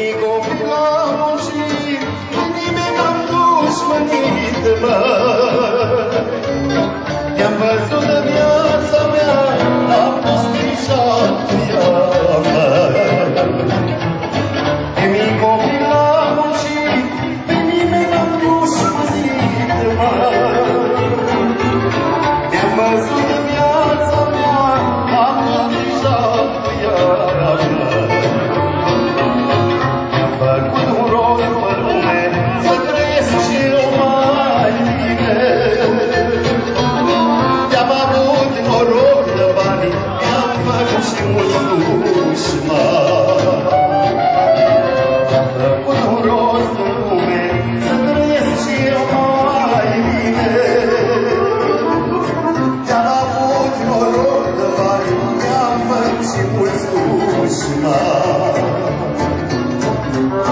λίγο πλάγωση δεν είμαι κακός μανίτημα κι αν βάζω τα μυάζα με άλλα από στη σάτια 把夫妻恩仇休，把那温柔妩媚，怎得人心怀里面？要把夫妻恩仇休。